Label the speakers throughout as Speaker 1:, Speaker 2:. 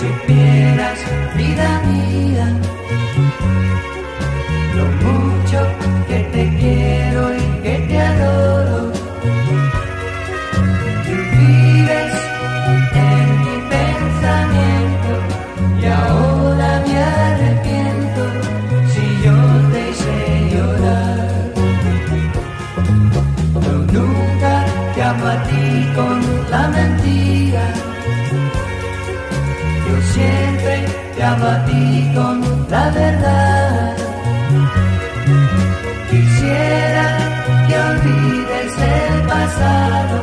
Speaker 1: supieras, vida mía, lo mucho que te quiero y que te adoro. Tú vives en mi pensamiento y ahora me arrepiento si yo te hice llorar. Yo nunca te amo a ti con la mentira siempre te hablo ti con la verdad. Quisiera que olvides el pasado,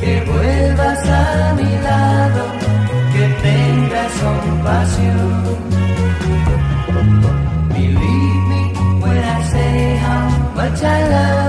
Speaker 1: que vuelvas a mi lado, que tengas compasión. Believe me when I say how much I love.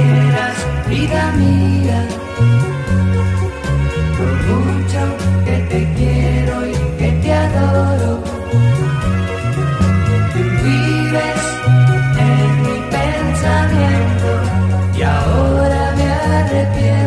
Speaker 1: quieras, vida mía. Por mucho que te quiero y que te adoro, vives en mi pensamiento y ahora me arrepiento.